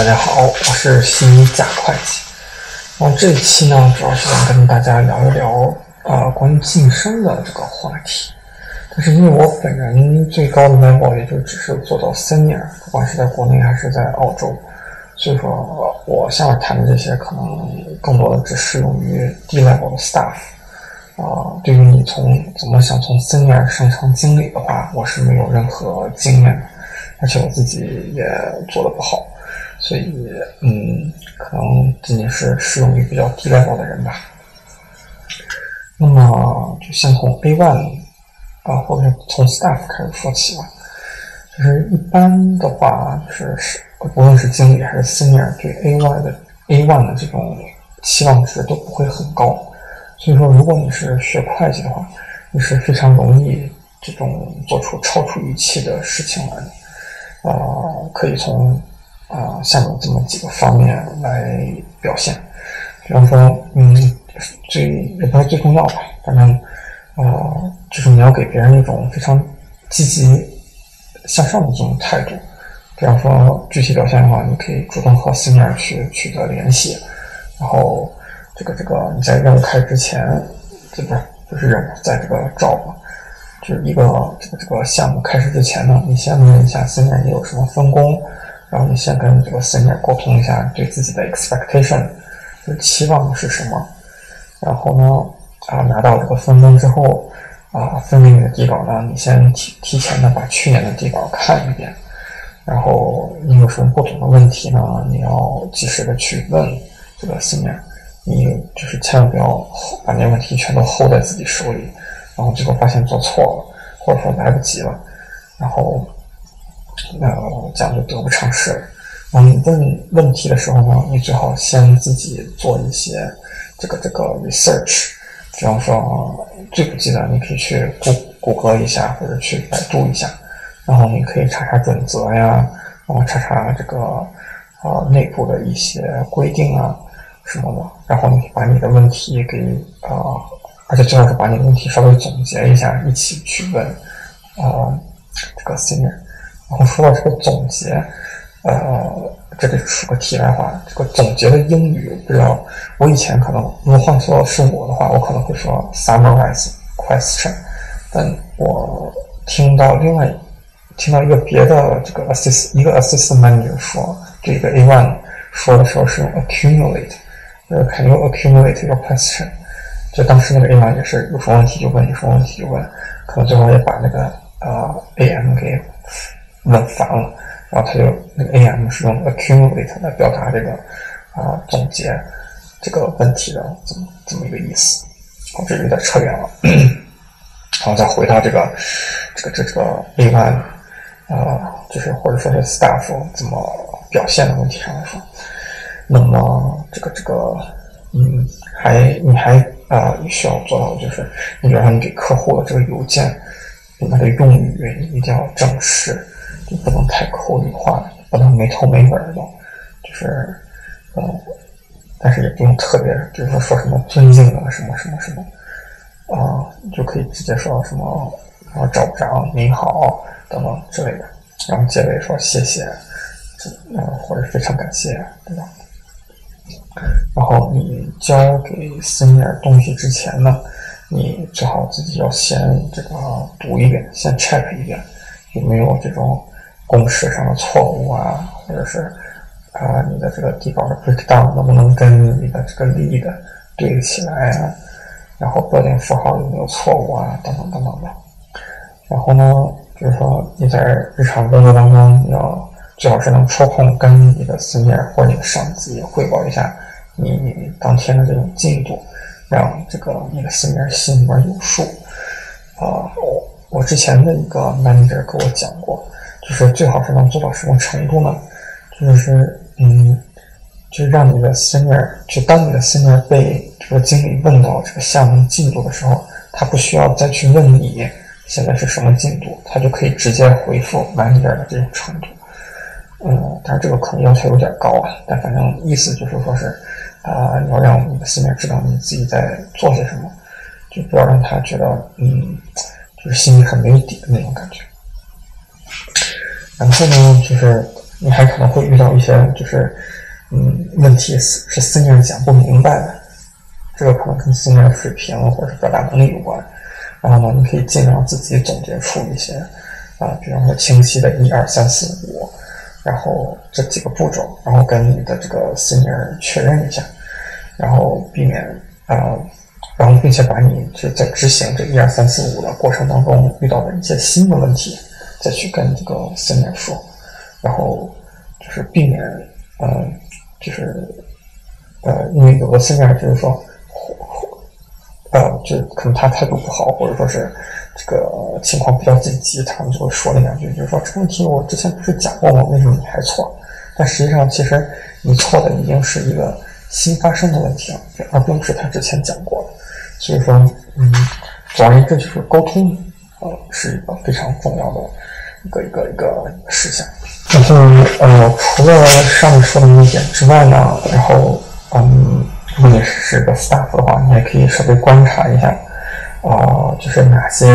大家好，我是西假会计。然后这一期呢，主要是想跟大家聊一聊啊关于晋升的这个话题。但是因为我本人最高的 level 也就只是做到 senior，不管是在国内还是在澳洲，所以说我下面谈的这些可能更多的只适用于低 level 的 staff。啊，对于你从怎么想从 senior 升成经理的话，我是没有任何经验的，而且我自己也做的不好。所以，嗯，可能仅仅是适用于比较低 level 的人吧。那么，就先从 A one 啊，或者从 staff 开始说起吧。就是一般的话，就是是无论是经理还是 senior，对 A one 的 A one 的这种期望值都不会很高。所以说，如果你是学会计的话，你是非常容易这种做出超出预期的事情来的。啊，可以从啊，下面这么几个方面来表现，比方说，嗯，最也不是最重要吧，反正，啊，就是你要给别人一种非常积极向上的这种态度。比方说，具体表现的话，你可以主动和司令去取得联系，然后，这个这个你在任务开始之前，这不就是任务，在这个 job，就是一个这个这个项目开始之前呢，你先问一下司令你有什么分工。然后你先跟这个 senior 沟通一下对自己的 expectation，就期望是什么。然后呢，啊拿到这个分工之后，啊分给你的底稿呢，你先提提前的把去年的底稿看一遍。然后你有什么不懂的问题呢？你要及时的去问这个 senior。你就是千万不要把那些问题全都 hold 在自己手里，然后最后发现做错了，或者说来不及了，然后。那这样就得不偿失了。然后你问问题的时候呢，你最好先自己做一些这个这个 research。比方说，最不济的，你可以去谷谷歌一下，或者去百度一下。然后你可以查查准则呀，然后查查这个呃内部的一些规定啊什么的。然后你把你的问题给啊，而且最好是把你的问题稍微总结一下，一起去问啊这个 senior。然后说到这个总结，呃，这里出个题外话，这个总结的英语不知道，我以前可能如果换做是我的话，我可能会说 summarize question，但我听到另外听到一个别的这个 assist 一个 assist manager 说这个 A one 说的时候是用 accumulate，呃，can you accumulate your question？就当时那个 A one 也是有什么问题就问，有什么问题就问，可能最后也把那个呃 AM 给。问烦了，然后他就那个 AM 是用 accumulate 来表达这个啊总结这个问题的这么这么一个意思。哦，这有点扯远了。然后再回到这个这个这个 ai 啊，就是或者说是 staff 怎么表现的问题上来说，那么这个这个嗯，还你还啊需要做到的就是，你比如说你给客户的这个邮件，那个用语你一定要正式。不能太口语化，不能没头没尾的，就是，呃，但是也不用特别，就是说说什么尊敬啊，什么什么什么，啊，就可以直接说什么，然后找不着，您好等等之类的，然后结尾说谢谢，呃，或者非常感谢，对吧？然后你交给 senior 东西之前呢，你最好自己要先这个读一遍，先 check 一遍，有没有这种。公式上的错误啊，或者是啊，你的这个底稿的 breakdown 能不能跟你的这个 lead 对起来啊？然后标点符号有没有错误啊？等等等等的。然后呢，就是说你在日常工作当中，你要最好是能抽空跟你的 senior 或者你的上级汇报一下你当天的这种进度，让这个你的 senior 心里边有数。啊，我我之前的一个 manager 跟我讲过。就是最好是能做到什么程度呢？就是嗯，就是让你的 senior，就当你的 senior 被这个经理问到这个项目进度的时候，他不需要再去问你现在是什么进度，他就可以直接回复晚一点的这种程度。嗯，但是这个可能要求有点高啊，但反正意思就是说是啊，你要让你的 senior 知道你自己在做些什么，就不要让他觉得嗯，就是心里很没有底的那种感觉。然后呢，就是你还可能会遇到一些就是嗯问题是是 senior 讲不明白的，这个可能跟 senior 水平或者是表达能力有关。然后呢，你可以尽量自己总结出一些啊，比方说清晰的一二三四五，然后这几个步骤，然后跟你的这个 senior 确认一下，然后避免啊。然后，并且把你就在执行这一二三四五的过程当中遇到的一些新的问题，再去跟这个 senior 说，然后就是避免，呃，就是呃，因为有的 senior 就是说，或或呃，就可能他态度不好，或者说是这个情况比较紧急，他们就会说那两句，就是说这个问题我之前不是讲过吗？为什么你还错？但实际上，其实你错的已经是一个新发生的问题了，而并不是他之前讲过的。所以说，嗯，总而言之，就是沟通，呃，是一个非常重要的一个一个一个事项。然后，呃，除了上面说的那一点之外呢，然后，嗯，如果你是个 staff 的话，你还可以稍微观察一下，啊，就是哪些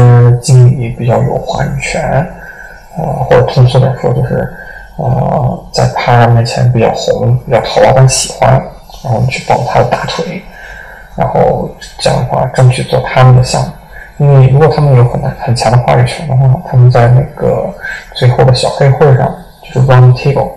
经理比较有话语权，呃，或者通俗点说，就是，呃，在他面前比较红，比较讨老板喜欢，然后你去抱他的大腿。然后这样的话，争取做他们的项目，因为如果他们有很很强的话语权的话，他们在那个最后的小黑会上，就是 round table，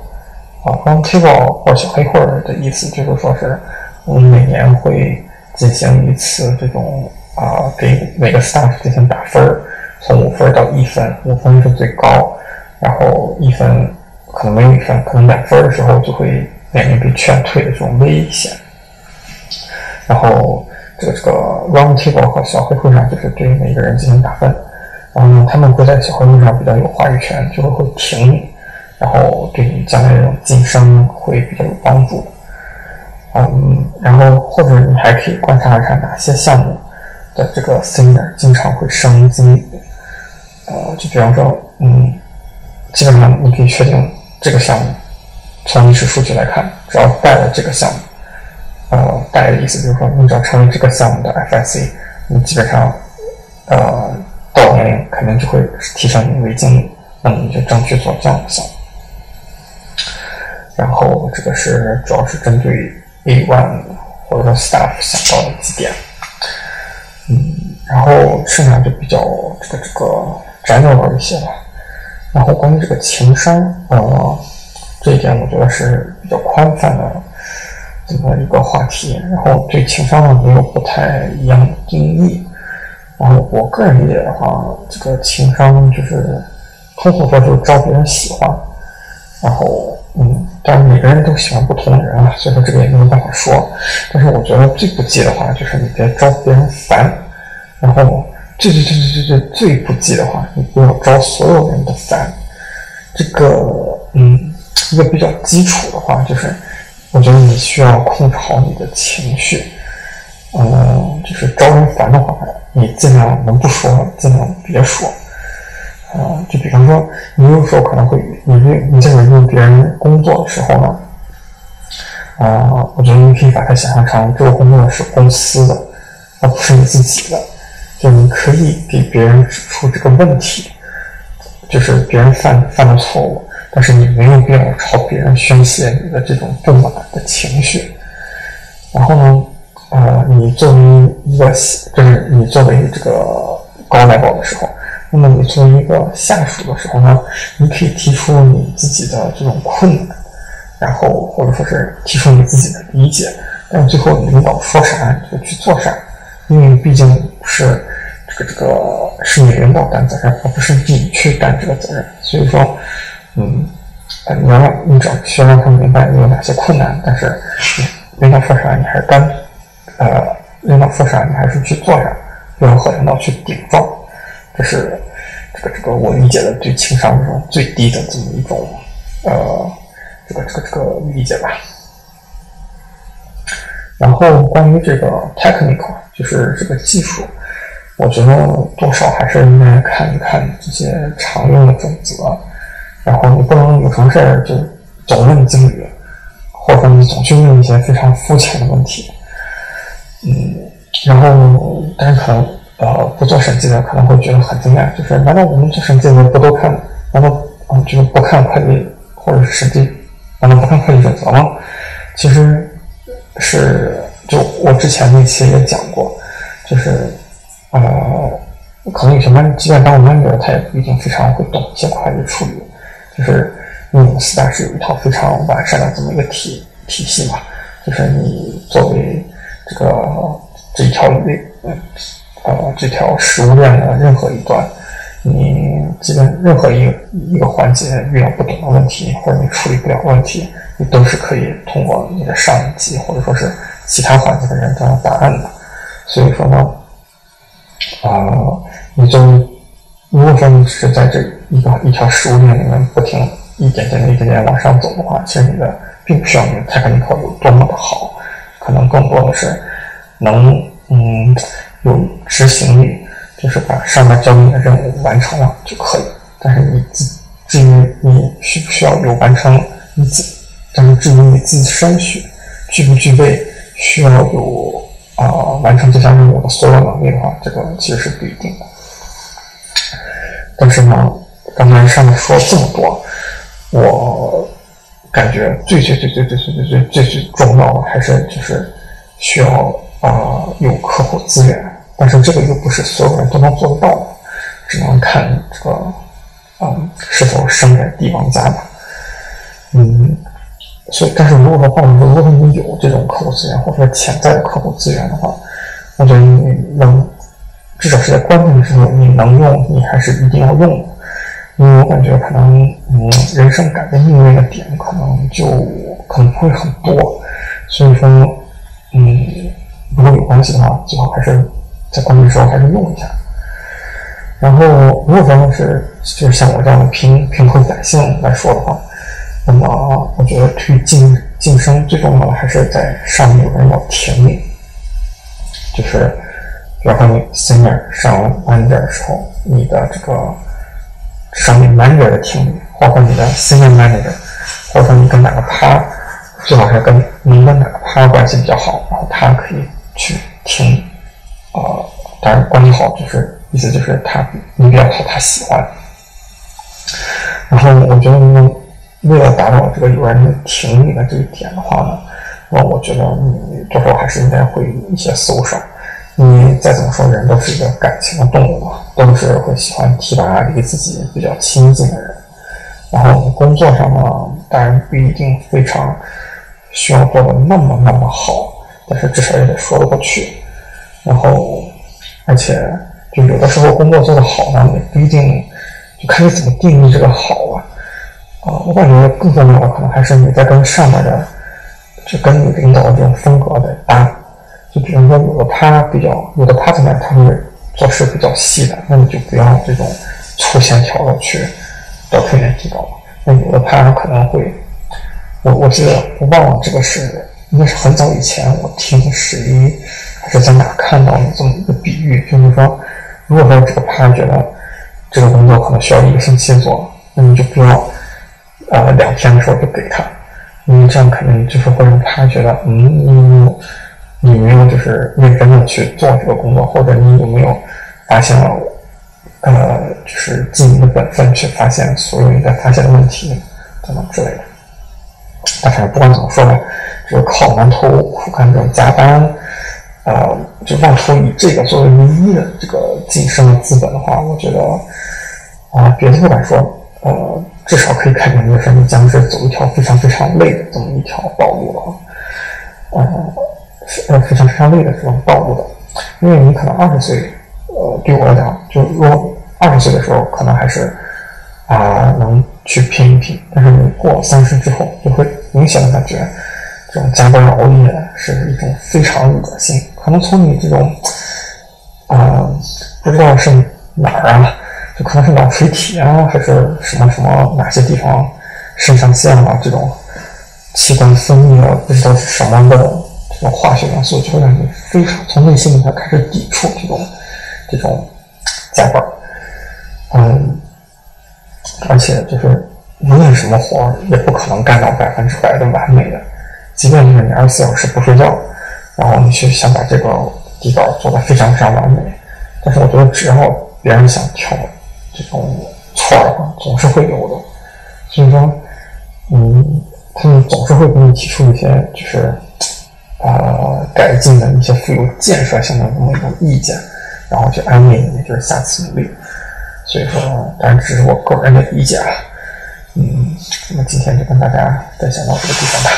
啊，round table 或者小黑会的意思就是说是我们每年会进行一次这种啊，给每个 staff 进行打分儿，从五分到一分，五分是最高，然后一分可能没有一分，可能两分的时候就会面临被劝退的这种危险。然后这个这个 round table 和小黑会上就是对每个人进行打分，然后呢，他们会在小黑会上比较有话语权，就会会评你，然后对你将来这种晋升会比较有帮助。嗯，然后或者你还可以观察一下哪些项目的这个 senior 经常会升经理。呃，就比方说，嗯，基本上你可以确定这个项目从历史数据来看，只要带了这个项目。大概的意思就是说，你只要成为这个项目的 FIC，你基本上，呃，到年龄肯定就会提升你为经理，那么你就争取做这样的项目。然后这个是主要是针对 A one 或者说 staff 想到的几点，嗯，然后剩下就比较这个这个窄点儿一些了。然后关于这个情商，呃，这一点我觉得是比较宽泛的。这么一个话题，然后对情商呢也有不太一样的定义。然后我个人理解的话，这个情商就是通俗说就是招别人喜欢。然后，嗯，但每个人都喜欢不同的人啊，所以说这个也没有办法说。但是我觉得最不济的话就是你别招别人烦。然后最最最最最最最不济的话，你不要招所有人的烦。这个，嗯，一个比较基础的话就是。我觉得你需要控制好你的情绪，嗯，就是招人烦的话，你尽量能不说，尽量别说，啊，就比方说，你有时候可能会，你你在引用别人工作的时候呢，啊，我觉得你可以把它想象成这个工作是公司的，而不是你自己的，就你可以给别人指出这个问题，就是别人犯犯的错误。但是你没有必要朝别人宣泄你的这种不满的情绪。然后呢，呃，你作为一个，就是你作为这个高 level 的时候，那么你作为一个下属的时候呢，你可以提出你自己的这种困难，然后或者说是提出你自己的理解，但最后领导说啥你就去做啥，因为毕竟是这个这个是你领导担责任，而不是你去担这个责任，所以说。嗯，你要你只要需要让他明白你有哪些困难，但是领导说啥你还是干，呃，领导说啥你还是去做啥，不要和领导去顶撞，这是这个这个我理解的对情商中最低的这么一种呃这个这个这个理解吧。然后关于这个 technical，就是这个技术，我觉得多少还是应该看一看这些常用的准则。然后你不能有什么事儿就总问经理，或者说你总去问一些非常肤浅的问题，嗯，然后但是可能呃不做审计的可能会觉得很惊讶，就是难道我们做审计的不都看？难道啊就是不看会计或者是审计难道不看会计准则吗？其实是就我之前那期也讲过，就是呃，可能有些即便当经理的他也不一定非常会懂一些会计处理。就是因为我们四大是有一套非常完善的这么一个体体系嘛，就是你作为这个这一条类，呃，这条食物链的任何一端。你基本任何一个一个环节遇到不懂的问题，或者你处理不了问题，你都是可以通过你的上级或者说是其他环节的人找到答案的。所以说呢，啊，你就如果说你只是在这一个一条食物链里面不停一点点的一点点往上走的话，其实你的并不需要你的 technical 有多么的好，可能更多的是能嗯有执行力。就是把上面交给你的任务完成了就可以，但是你自至于你需不需要有完成你自，但是至于你自身需具不具备需要有啊完成这项任务的所有能力的话，这个其实是不一定的。但是呢，刚才上面说了这么多，我感觉最最最最最最最最最最重要的还是就是需要啊有客户资源。但是这个又不是所有人都能做得到的，只能看这个，嗯，是否生在帝王家吧。嗯，所以，但是如果说话，如果说你有这种客户资源，或者说潜在的客户资源的话，我觉得你能，至少是在关键的时候你能用，你还是一定要用的。因为我感觉可能，嗯，人生改变命运的点可能就可能会很多，所以说，嗯，如果有关系的话，最好还是。在关键时候还是用一下。然后，如果说是就是像我这样的贫贫困百姓来说的话，那么我觉得去晋晋升最重要的还是在上面有人要挺你。就是比方说你 senior 上 manager 的时候，你的这个上面 manager 的挺你，或者说你的 senior manager，或者你跟哪个趴，最好是跟你跟哪个趴关系比较好，然后他可以去听。呃，当然关系好就是意思就是他你比较讨他喜欢。然后我觉得呢，为了达到这个有人挺你的这一点的话呢，那我觉得你最后还是应该会一些搜你再怎么说，人都是一个感情的动物嘛，都是会喜欢提拔离自己比较亲近的人。然后工作上呢，当然不一定非常需要做的那么那么好，但是至少也得说得过去。然后，而且就有的时候工作做得好呢，也不一定，就看你怎么定义这个好啊。啊，我感觉更重要的可能还是你在跟上面的，就跟你领导的这种风格的搭。就比如说，有的他比较，有的 partner 他是做事比较细的，那你就不要这种粗线条的去到推荐提高。那有的 partner 可能会，我我记得我忘了这个是，应该是很早以前我听谁还。是在哪看到的这么一个比喻？就是说，如果说这个他觉得这个工作可能需要一个星期做，那你就不要呃两天的时候就给他，因为这样肯定就是会让他觉得，嗯，你没有就是认真的去做这个工作，或者你有没有发现了呃，就是尽你的本分去发现所有应该发现的问题等等之类的。但是不管怎么说吧，这个靠馒头苦干这种加班。呃，就妄图以这个作为唯一的这个晋升的资本的话，我觉得啊，别的不敢说，呃，至少可以看见就是你将是走一条非常非常累的这么一条道路了，呃，呃，非常非常累的这种道路的，因为你可能二十岁，呃，对我来讲，就如果二十岁的时候可能还是啊能去拼一拼，但是你过三十之后，就会明显的感觉。这种加班熬夜是一种非常恶心，可能从你这种，啊，不知道是哪儿啊，就可能是脑垂体啊，还是什么什么哪些地方肾上腺啊这种器官分泌了不知道是什么的这种化学元素，就会让你非常从内心里面开始抵触这种这种加班，嗯，而且就是无论什么活儿也不可能干到百分之百的完美的。即便就是你二十四小时不睡觉，然后你去想把这个底稿做得非常非常完美，但是我觉得只要别人想挑这种错的话，总是会有的。所以说，嗯，他们总是会给你提出一些就是呃改进的一些富有建设性的那么一种意见，然后去安慰你，就是下次努力。所以说，当然只是我个人的理解啊。嗯，那么今天就跟大家分享到这个地方吧。